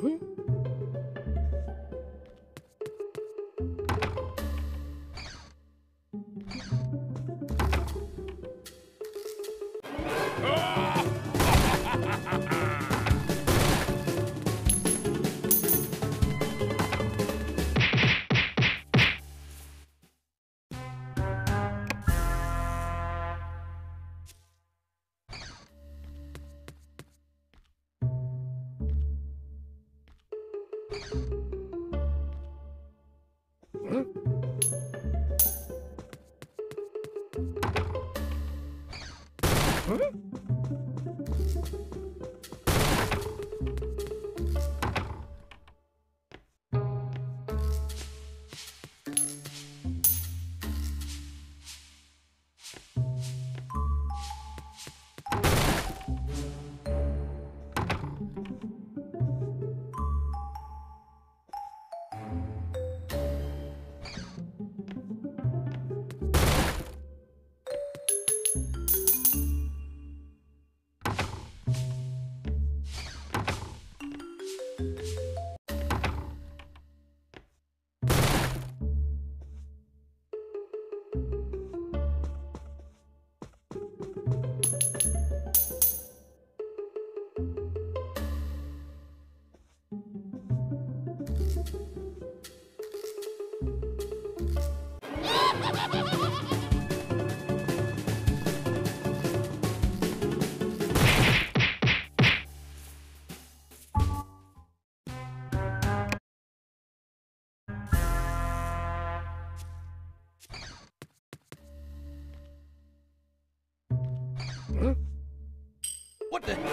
Hmm? Huh? 对。